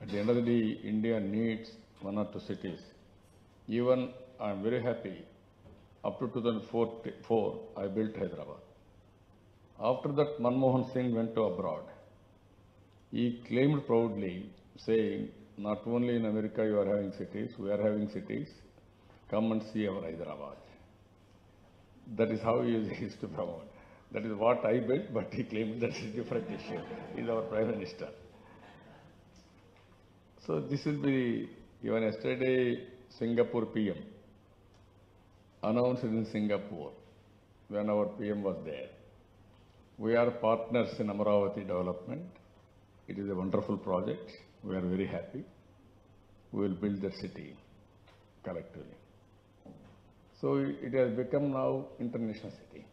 At the end of the day, India needs one or two cities. Even I'm very happy, up to 2004, I built Hyderabad. After that, Manmohan Singh went to abroad. He claimed proudly, saying, not only in America you are having cities, we are having cities, come and see our Hyderabad. That is how he used to promote. That is what I built, but he claimed that is a different issue. He is our Prime Minister. So this will be, even yesterday, Singapore PM announced in Singapore when our PM was there. We are partners in Amaravati development. It is a wonderful project. We are very happy. We will build the city collectively. So it has become now international city.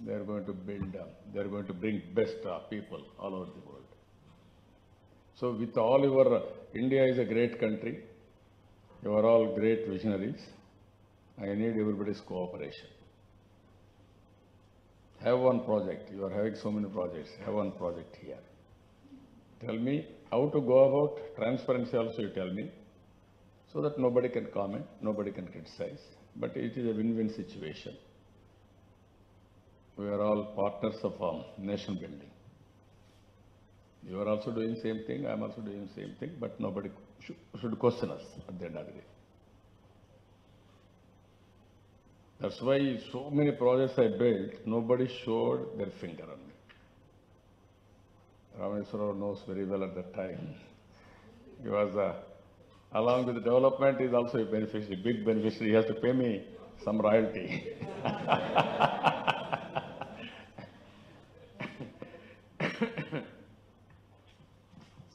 They are going to build, uh, they are going to bring best uh, people all over the world. So with all your, India is a great country. You are all great visionaries. I need everybody's cooperation. Have one project. You are having so many projects. Have one project here. Tell me how to go about transparency also you tell me so that nobody can comment, nobody can criticize. But it is a win-win situation. We are all partners of um, nation building. You are also doing same thing, I am also doing same thing, but nobody should, should question us at the end of the day. That's why so many projects I built, nobody showed their finger on me. Rameswara knows very well at that time. He was, uh, along with the development, is also a beneficiary, big beneficiary. He has to pay me some royalty.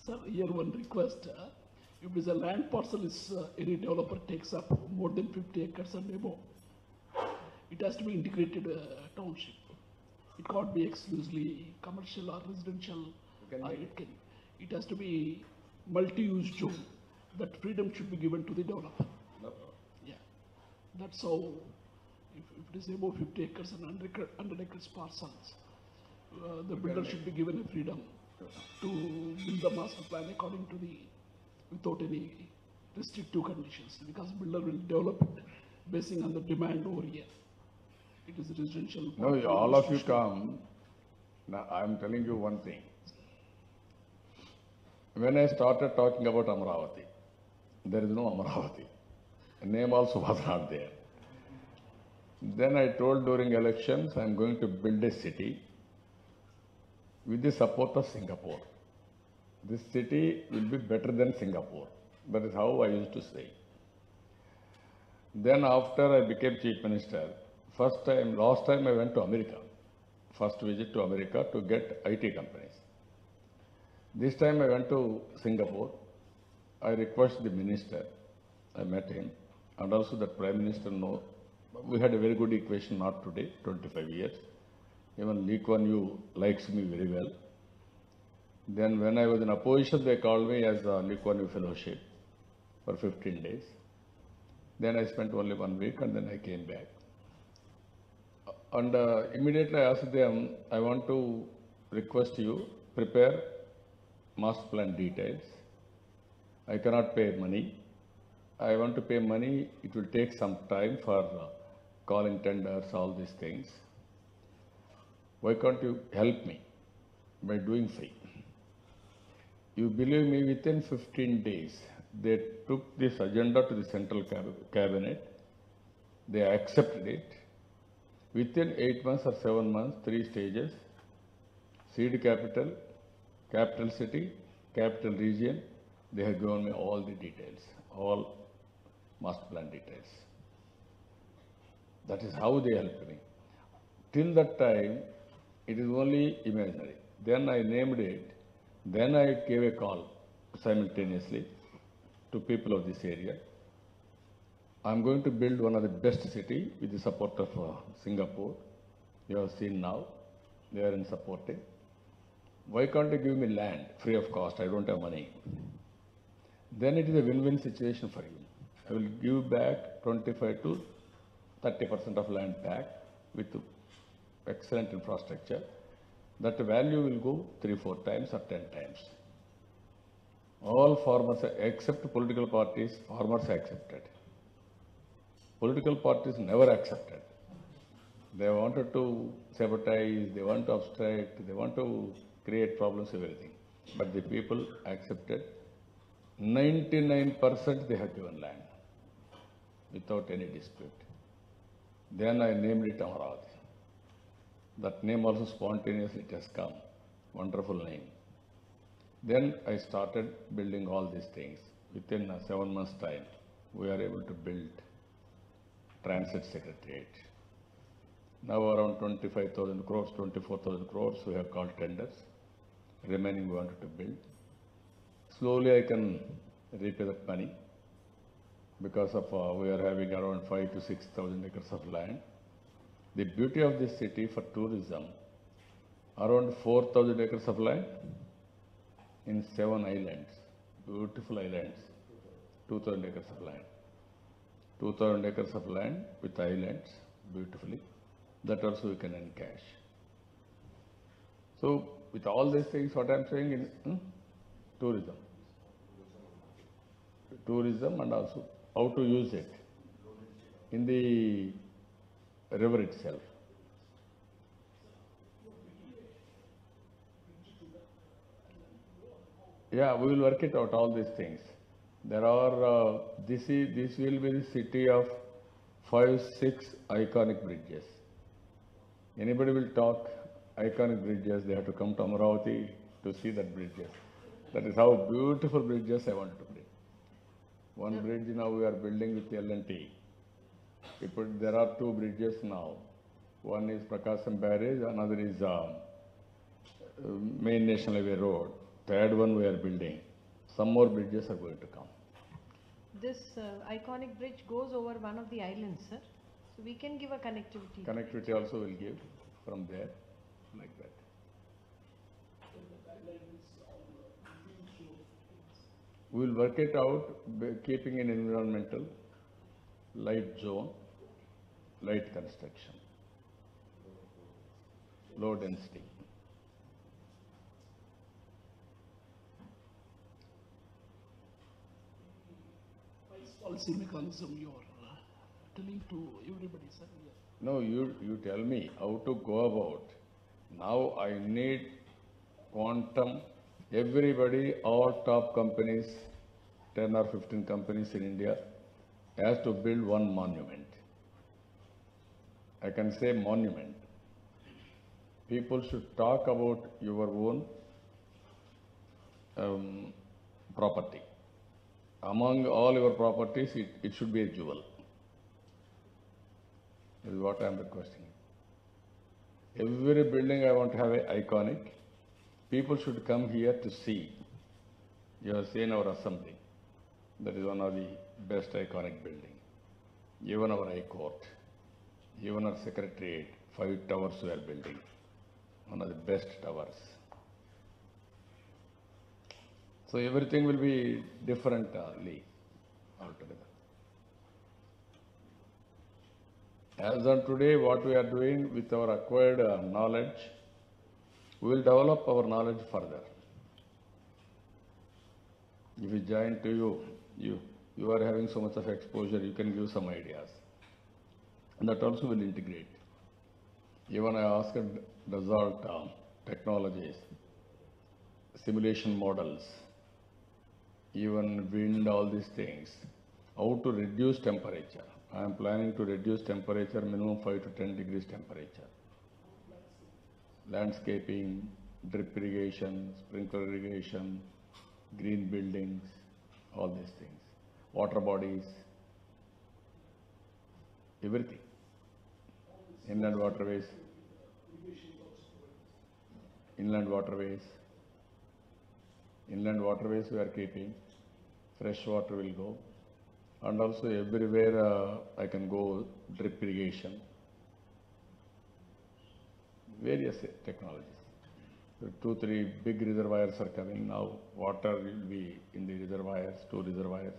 Sir, here one request, uh, if it's a land parcel is, uh, any developer takes up more than fifty acres and above, it has to be integrated uh, township. It can't be exclusively commercial or residential. or it can, it has to be multi-use zone. That freedom should be given to the developer. Yeah, that's how, if, if it is above fifty acres and hundred hundred acres parcels, uh, the builder should be given a freedom to build the master plan according to the, without any restrictive conditions, because builder will develop it basing on the demand over here. It is residential. No, all of you come, now I am telling you one thing. When I started talking about Amaravati, there is no Amaravati. Name also was not there. Then I told during elections, I am going to build a city with the support of Singapore. This city will be better than Singapore. That is how I used to say. Then after I became chief minister, first time, last time I went to America, first visit to America to get IT companies. This time I went to Singapore. I requested the minister, I met him, and also the prime minister know, we had a very good equation, not today, 25 years. Even Lee Kuan Yew likes me very well. Then when I was in opposition, they called me as a Lee Kuan Yew fellowship for 15 days. Then I spent only one week and then I came back. And uh, immediately I asked them, I want to request you, prepare master plan details. I cannot pay money. I want to pay money, it will take some time for uh, calling tenders, all these things. Why can't you help me by doing so? You believe me, within 15 days, they took this agenda to the central cabinet. They accepted it. Within eight months or seven months, three stages, seed capital, capital city, capital region, they have given me all the details, all master plan details. That is how they helped me. Till that time, it is only imaginary. Then I named it, then I gave a call simultaneously to people of this area. I'm going to build one of the best city with the support of uh, Singapore. You have seen now, they are in supporting. Why can't you give me land free of cost? I don't have money. Then it is a win-win situation for you. I will give back 25 to 30 percent of land back with excellent infrastructure. That value will go three, four times or 10 times. All farmers, except political parties, farmers accepted. Political parties never accepted. They wanted to sabotage, they want to obstruct, they want to create problems, everything. But the people accepted. Ninety-nine percent they have given land without any dispute. Then I named it Amaravati. That name also spontaneously it has come. Wonderful name. Then I started building all these things. Within uh, seven months' time, we are able to build transit secretariat. Now around 25,000 crores, 24,000 crores, we have called tenders. Remaining we wanted to build. Slowly I can repay that money because of, uh, we are having around five to 6,000 acres of land. The beauty of this city for tourism, around 4,000 acres of land in seven islands, beautiful islands, 2,000 acres of land. 2,000 acres of land with islands beautifully, that also we can encash. So with all these things, what I'm saying in hmm? tourism. Tourism and also how to use it in the river itself. Yeah, we will work it out, all these things. There are, uh, this is, this will be the city of five, six iconic bridges. Anybody will talk iconic bridges, they have to come to Amaravati to see that bridges. That is how beautiful bridges I want to bring. One bridge now we are building with L&T. There are two bridges now. One is Prakasam Barrage, another is uh, uh, Main National Highway Road. Third one we are building. Some more bridges are going to come. This uh, iconic bridge goes over one of the islands, sir. So we can give a connectivity. Connectivity also will give from there, like that. We will work it out, keeping an environmental, light zone, light construction, low density. Policy mechanism you are telling to everybody, sir. No, you, you tell me how to go about. Now I need quantum, everybody, all top companies, ten or fifteen companies in India, has to build one monument. I can say monument. People should talk about your own um, property. Among all your properties, it, it should be a jewel. This is what I am requesting. Every building I want to have iconic. People should come here to see. You have seen our assembly. That is one of the best iconic building. Even our high court, even our secretariat, five towers we are building. One of the best towers. So everything will be differently altogether. As on today, what we are doing with our acquired uh, knowledge, we will develop our knowledge further. If we join to you, you, you are having so much of exposure, you can give some ideas. And that also will integrate. Even I asked Dassault uh, Technologies, simulation models, even wind, all these things, how to reduce temperature. I am planning to reduce temperature minimum 5 to 10 degrees temperature. Landscaping, drip irrigation, sprinkler irrigation, green buildings, all these things. Water bodies, everything. Inland waterways. Inland waterways. Inland waterways we are keeping, fresh water will go. And also everywhere uh, I can go drip irrigation. Various technologies. The Two, three big reservoirs are coming now. Water will be in the reservoirs, two reservoirs.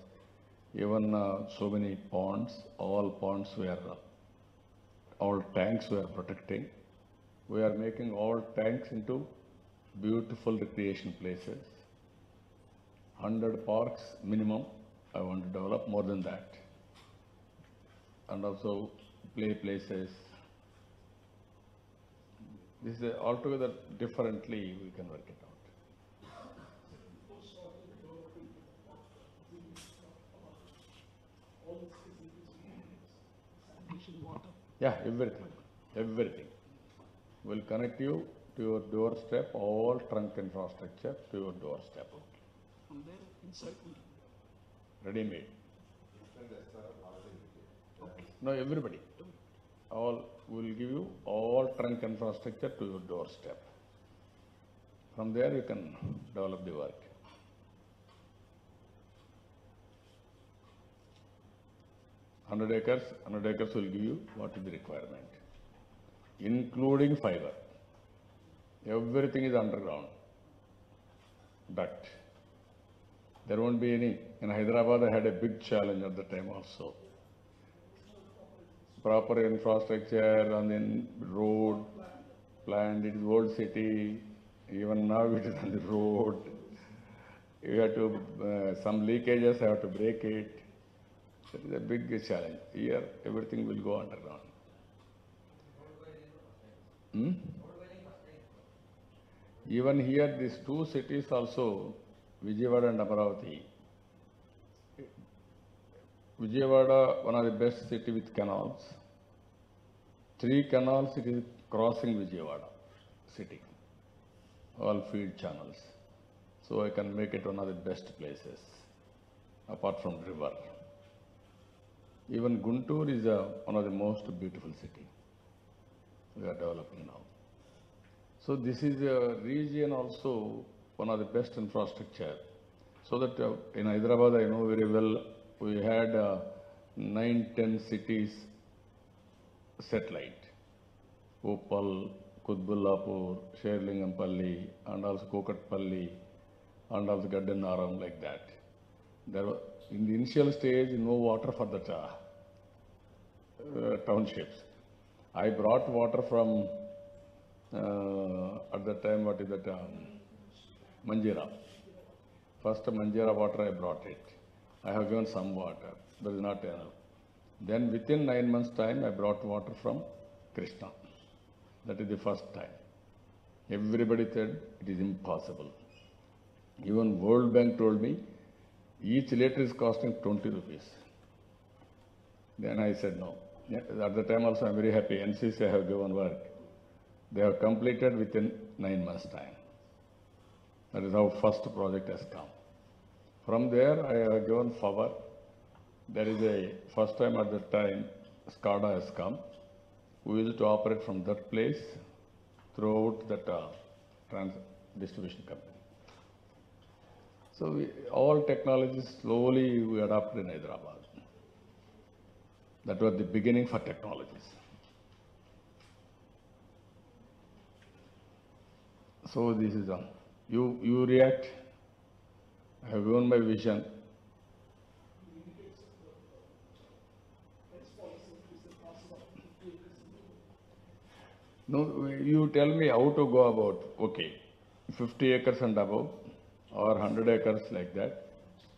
Even uh, so many ponds, all ponds we are, uh, all tanks we are protecting. We are making all tanks into beautiful recreation places. 100 parks minimum, I want to develop more than that. And also play places. This is altogether differently, we can work it out. Yeah, everything, everything. Will connect you to your doorstep, all trunk infrastructure to your doorstep, From there, inside, ready-made. Okay. No, everybody. All, will give you all trunk infrastructure to your doorstep. From there, you can develop the work. Hundred acres, hundred acres will give you what is the requirement, including fiber. Everything is underground. Duct. There won't be any, in Hyderabad, I had a big challenge at the time also. Proper infrastructure and then road, planned, it is old city, even now it is on the road. You have to, uh, some leakages, I have to break it. That is a big challenge. Here, everything will go underground. Hmm? Even here, these two cities also, Vijayawada and Amaravati. Vijayawada, one of the best city with canals. Three canals, it is crossing Vijayawada city. All feed channels. So I can make it one of the best places, apart from river. Even Guntur is a, one of the most beautiful city we are developing now. So this is a region also, one of the best infrastructure. So that uh, in Hyderabad, I know very well, we had uh, nine, ten cities satellite. Uppal, Kutbullapur, Sherlingampalli, and also Kokatpalli, and also Gaddanaram like that. There were, in the initial stage, no water for the uh, uh, townships. I brought water from, uh, at that time, what is that, um, Manjira. First Manjira water I brought it. I have given some water, but is not enough. Then within nine months' time, I brought water from Krishna. That is the first time. Everybody said it is impossible. Even World Bank told me, each liter is costing 20 rupees. Then I said no. At the time also, I'm very happy. NCC have given work. They have completed within nine months' time. That is how first project has come. From there, I have given power. There is a, first time at that time, SCADA has come. We used to operate from that place throughout that uh, trans, distribution company. So we, all technologies slowly we adopted in Hyderabad. That was the beginning for technologies. So this is on. You, you react. I have given my vision. No, you tell me how to go about, okay, 50 acres and above or 100 acres like that.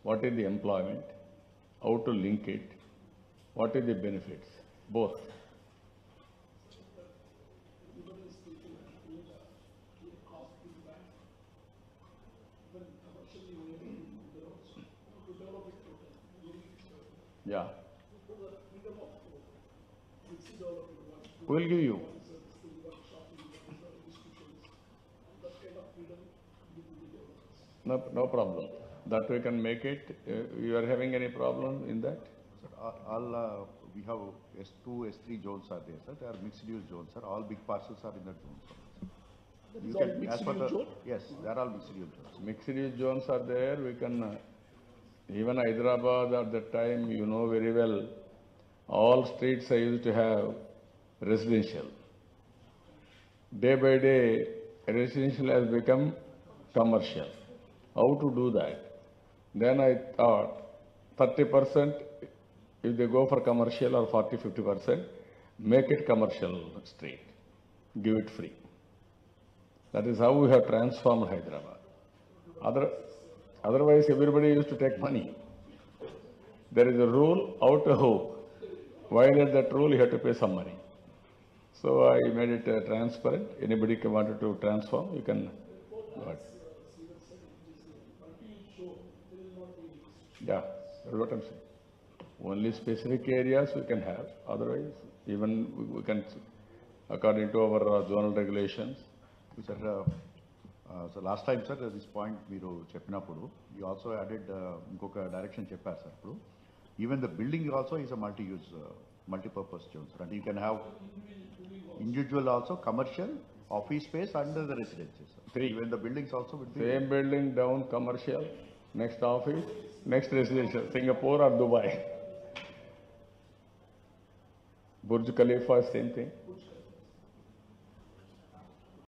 What is the employment? How to link it? What is the benefits? Both. Yeah. We'll give you. No, no problem. That we can make it. Uh, You are having any problem in that? Sir, all- all, uh, we have S2, S3 zones are there, sir. They are mixed use zones, sir. All big parcels are in that zone, sir. That You all can- mixed as per use the- zone. Yes, they are all mixed use zones. Mixed use zones are there, we can, uh, even Hyderabad at that time, you know very well, all streets I used to have residential. Day by day, residential has become commercial. How to do that? Then I thought thirty percent, if they go for commercial or 40 50 percent, make it commercial street, give it free. That is how we have transformed Hyderabad. Other, Otherwise, everybody used to take money. There is a rule, out of hope. Violate that rule, you have to pay some money. So I made it uh, transparent. Anybody wanted to transform, you can. ahead. Yeah, that's what I'm saying Only specific areas we can have, otherwise even we- we can, according to our uh, zonal regulations, sir sir last time sir this point మీరు చెప్పినప్పుడు you also added ఇంకొక direction చెప్పారు sir ఇప్పుడు even the building also is a multi use multipurpose zone sir అంటే you can have individual also commercial office space and the residencies Three. Even the buildings also will be same building down commercial, next office, next residential, Singapore Burj Khalifa, same thing.